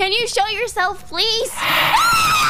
Can you show yourself, please?